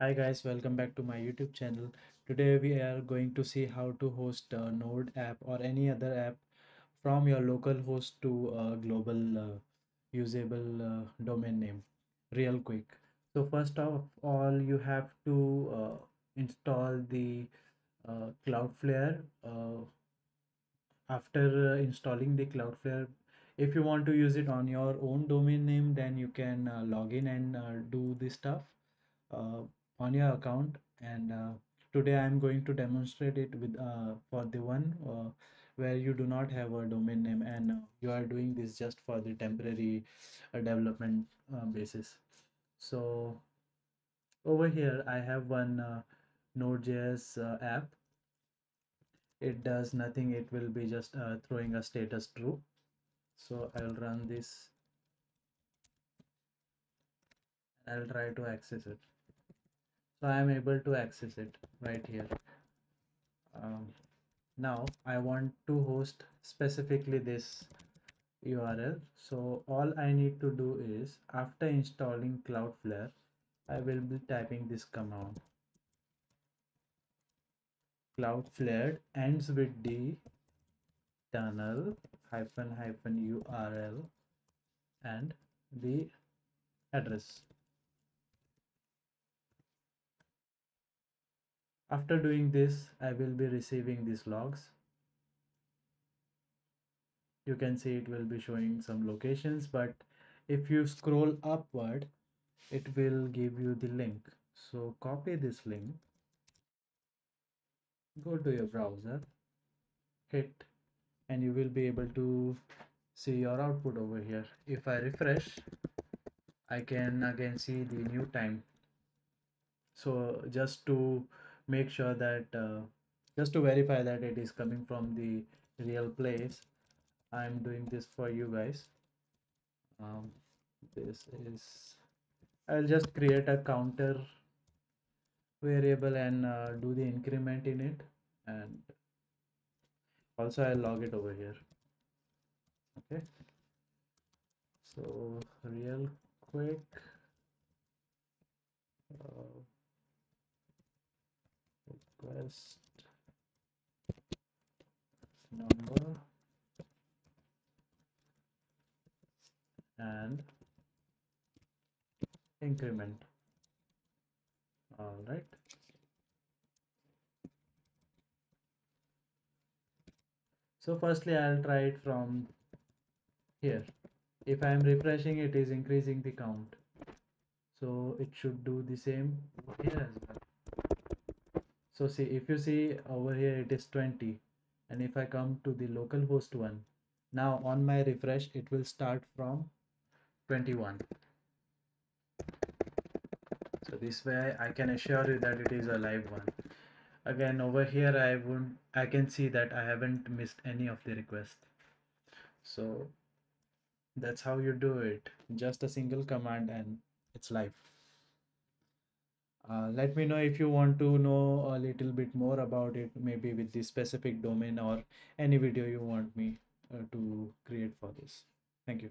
Hi guys, welcome back to my YouTube channel. Today we are going to see how to host a Node app or any other app from your local host to a global uh, usable uh, domain name real quick. So first of all, you have to uh, install the uh, Cloudflare. Uh, after uh, installing the Cloudflare, if you want to use it on your own domain name, then you can uh, log in and uh, do this stuff uh, on your account and uh, today I'm going to demonstrate it with uh, for the one uh, where you do not have a domain name and uh, you are doing this just for the temporary uh, development uh, basis. So over here I have one node.js app. It does nothing. It will be just throwing a status true. So I'll run this. I'll try to access it so I am able to access it right here. Um, now I want to host specifically this URL so all I need to do is after installing Cloudflare I will be typing this command. Cloudflare ends with the tunnel hyphen hyphen URL and the address After doing this, I will be receiving these logs. You can see it will be showing some locations, but if you scroll upward, it will give you the link. So copy this link, go to your browser, hit, and you will be able to see your output over here. If I refresh, I can again see the new time. So just to make sure that uh, just to verify that it is coming from the real place i'm doing this for you guys. Um, this is i'll just create a counter variable and uh, do the increment in it and also i'll log it over here. Okay. So real quick uh, request number. And increment. All right so firstly i'll try it from here. If i am refreshing it is increasing the count. So it should do the same here as well so see if you see over here it is 20 and if I come to the localhost one now on my refresh it will start from 21 so this way I can assure you that it is a live one. Again over here I won't I can see that I haven't missed any of the requests. So that's how you do it. Just a single command and it's live uh, let me know if you want to know a little bit more about it, maybe with this specific domain or any video you want me uh, to create for this. Thank you.